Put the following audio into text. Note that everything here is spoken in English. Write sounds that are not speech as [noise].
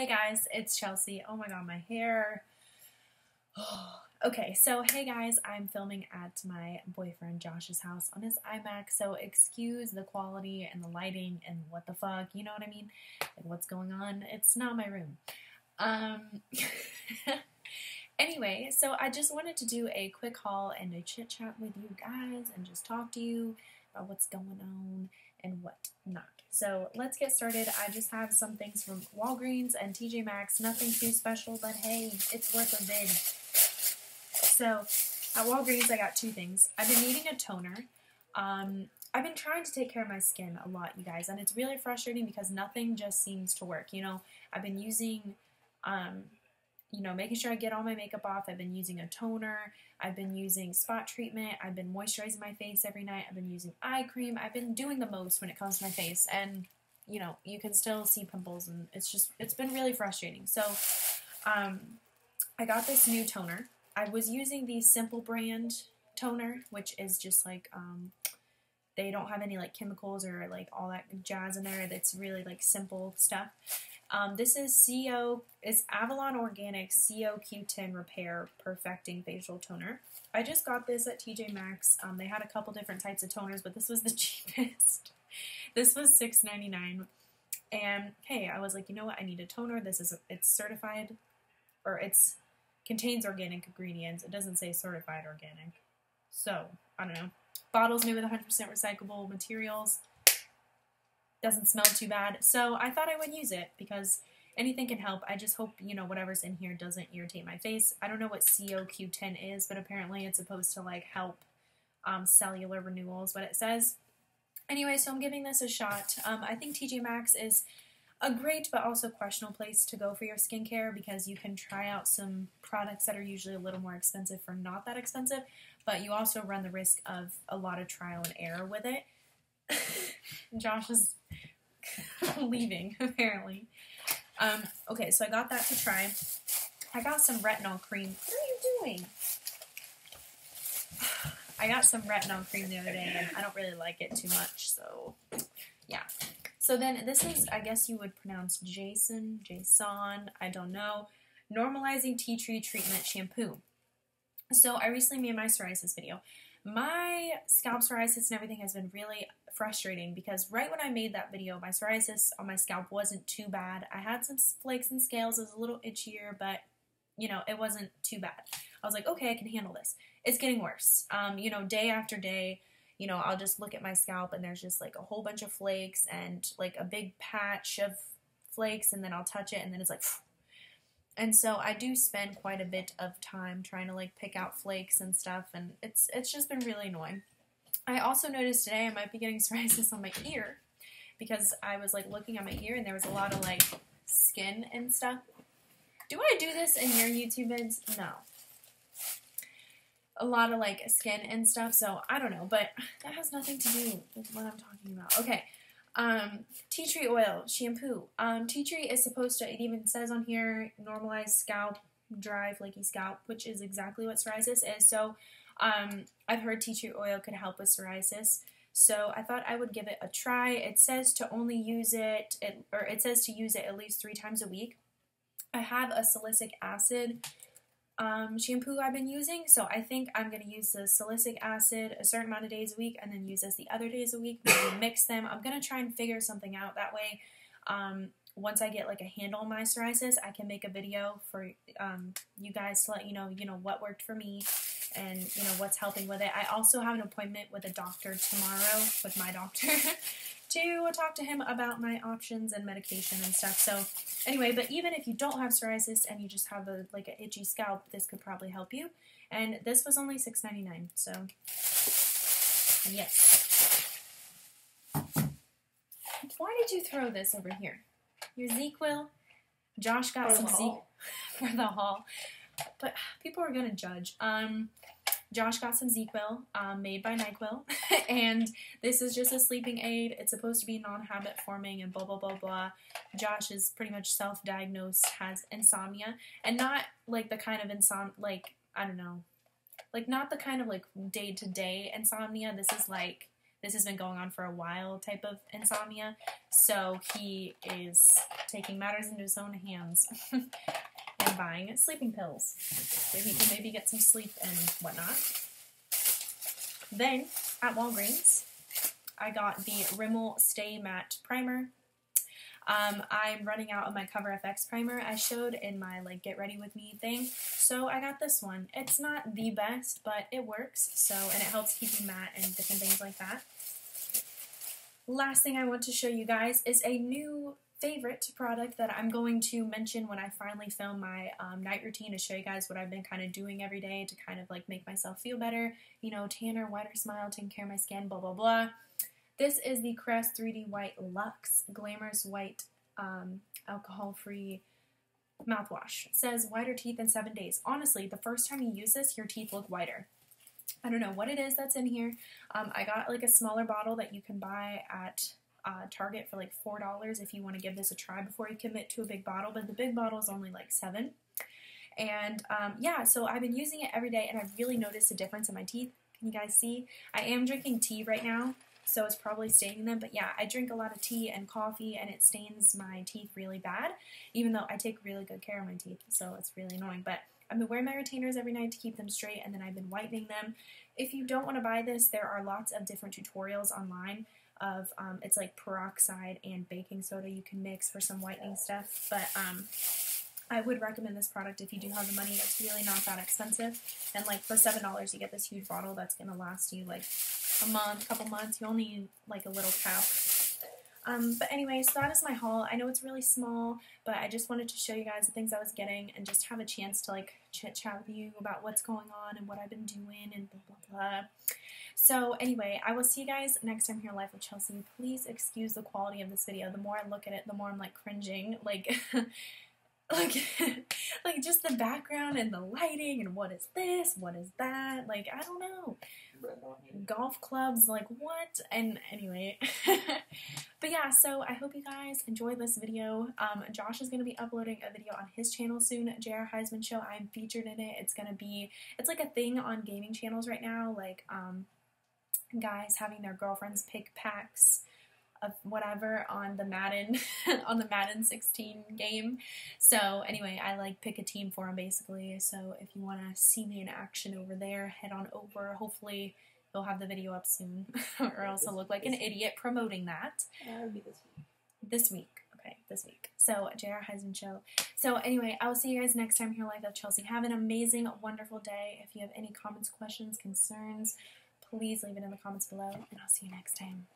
Hey guys, it's Chelsey. Oh my god, my hair. [sighs] okay, so hey guys, I'm filming at my boyfriend Josh's house on his iMac, so excuse the quality and the lighting and what the fuck, you know what I mean? Like what's going on? It's not my room. Um [laughs] Anyway, so I just wanted to do a quick haul and a chit chat with you guys and just talk to you about what's going on and what not. So let's get started. I just have some things from Walgreens and TJ Maxx. Nothing too special, but hey, it's worth a vid. So at Walgreens, I got two things. I've been needing a toner. Um, I've been trying to take care of my skin a lot, you guys, and it's really frustrating because nothing just seems to work. You know, I've been using um, you know, making sure I get all my makeup off. I've been using a toner. I've been using spot treatment. I've been moisturizing my face every night. I've been using eye cream. I've been doing the most when it comes to my face. And, you know, you can still see pimples and it's just, it's been really frustrating. So, um, I got this new toner. I was using the Simple brand toner, which is just like, um, they don't have any like chemicals or like all that jazz in there. That's really like simple stuff. Um, this is CO, it's Avalon Organic CO-Q10 Repair Perfecting Facial Toner. I just got this at TJ Maxx. Um, they had a couple different types of toners, but this was the [laughs] cheapest. this was $6.99. And hey, I was like, you know what? I need a toner. This is, a, it's certified, or it's, contains organic ingredients. It doesn't say certified organic. So, I don't know. Bottles made with 100% recyclable materials doesn't smell too bad. So I thought I would use it because anything can help. I just hope, you know, whatever's in here doesn't irritate my face. I don't know what COQ10 is, but apparently it's supposed to like help um, cellular renewals, what it says. Anyway, so I'm giving this a shot. Um, I think TJ Maxx is a great but also questionable place to go for your skincare because you can try out some products that are usually a little more expensive for not that expensive, but you also run the risk of a lot of trial and error with it. [laughs] Josh is [laughs] leaving, apparently. Um, okay, so I got that to try. I got some retinol cream. What are you doing? [sighs] I got some retinol cream the other day, and I don't really like it too much, so yeah. So then this is, I guess you would pronounce Jason, Jason, I don't know, normalizing tea tree treatment shampoo. So I recently made my psoriasis video. My scalp psoriasis and everything has been really frustrating because right when I made that video, my psoriasis on my scalp wasn't too bad. I had some flakes and scales, it was a little itchier, but you know, it wasn't too bad. I was like, okay, I can handle this. It's getting worse. Um, you know, day after day, you know, I'll just look at my scalp and there's just like a whole bunch of flakes and like a big patch of flakes, and then I'll touch it and then it's like, and so I do spend quite a bit of time trying to like pick out flakes and stuff, and it's it's just been really annoying. I also noticed today I might be getting [laughs] psoriasis on my ear because I was like looking at my ear and there was a lot of like skin and stuff. Do I do this in your YouTube vids? No. A lot of like skin and stuff, so I don't know, but that has nothing to do with what I'm talking about. Okay. Um, tea tree oil, shampoo. Um, tea tree is supposed to, it even says on here, normalize scalp, dry, flaky scalp, which is exactly what psoriasis is. So, um, I've heard tea tree oil could help with psoriasis. So I thought I would give it a try. It says to only use it, it or it says to use it at least three times a week. I have a salicylic acid um, shampoo I've been using. So I think I'm going to use the salicylic acid a certain amount of days a week and then use this the other days a week. Maybe mix them. I'm going to try and figure something out that way. Um, once I get like a handle on my psoriasis, I can make a video for um, you guys to let you know, you know, what worked for me and you know what's helping with it. I also have an appointment with a doctor tomorrow with my doctor [laughs] to talk to him about my options and medication and stuff. So anyway, but even if you don't have psoriasis and you just have a like an itchy scalp, this could probably help you. And this was only $6.99. So yes. Why did you throw this over here? Your ZzzQuil. Josh got for some Z [laughs] for the haul. But people are gonna judge. Um Josh got some ZzzQuil um, made by NyQuil, [laughs] and this is just a sleeping aid. It's supposed to be non-habit forming and blah blah blah blah. Josh is pretty much self-diagnosed, has insomnia, and not like the kind of insomnia, like I don't know, like not the kind of like day-to-day insomnia. This is like this has been going on for a while type of insomnia. So he is taking matters into his own hands [laughs] and buying sleeping pills so he can maybe get some sleep and whatnot. Then at Walgreens, I got the Rimmel Stay Matte Primer. Um, I'm running out of my Cover FX primer I showed in my like get ready with me thing, so I got this one. It's not the best, but it works. So and it helps keep you matte and different things like that. Last thing I want to show you guys is a new favorite product that I'm going to mention when I finally film my um, night routine to show you guys what I've been kind of doing every day to kind of like make myself feel better. You know, tanner, whiter smile, taking care of my skin, blah, blah, blah. This is the Crest 3D White Luxe Glamorous White um, Alcohol-Free mouthwash. It says whiter teeth in seven days. Honestly, the first time you use this, your teeth look whiter. I don't know what it is that's in here. Um, I got like a smaller bottle that you can buy at uh, Target for like $4 if you want to give this a try before you commit to a big bottle, but the big bottle is only like 7 And um, yeah, so I've been using it every day and I've really noticed a difference in my teeth. Can you guys see? I am drinking tea right now, so it's probably staining them. But yeah, I drink a lot of tea and coffee, and it stains my teeth really bad, even though I take really good care of my teeth, so it's really annoying. But I've been wearing my retainers every night to keep them straight, and then I've been whitening them. If you don't want to buy this, there are lots of different tutorials online of um, it's like peroxide and baking soda you can mix for some whitening stuff. But um, I would recommend this product if you do have the money. It's really not that expensive. And like for $7 you get this huge bottle that's going to last you like a month, couple months. You only need like a little cap. Um, but anyway, so that is my haul. I know it's really small, but I just wanted to show you guys the things I was getting and just have a chance to like chit chat with you about what's going on and what I've been doing and blah blah blah. So anyway, I will see you guys next time here Life with Chelsey. Please excuse the quality of this video. The more I look at it, the more I'm like cringing. Like [laughs] [laughs] like like just the background and the lighting and what is this? What is that? Like I don't know. Golf clubs, like what? And anyway. [laughs] but yeah, so I hope you guys enjoy this video. Um, Josh is going to be uploading a video on his channel soon, J.R. Heisman Show. I'm featured in it. It's going to be, it's like a thing on gaming channels right now. Like, um, guys having their girlfriends pick packs of whatever on the Madden [laughs] on the Madden 16 game. So anyway, I like pick a team for him basically. So if you want to see me in action over there, head on over. Hopefully they'll have the video up soon, [laughs] or else I'll look like an idiot promoting that. This week. This week. Okay, this week. So, JR Heisman Show. So, anyway, I will see you guys next time here Life of Chelsey. Have an amazing, wonderful day. If you have any comments, questions, concerns, please leave it in the comments below, and I'll see you next time.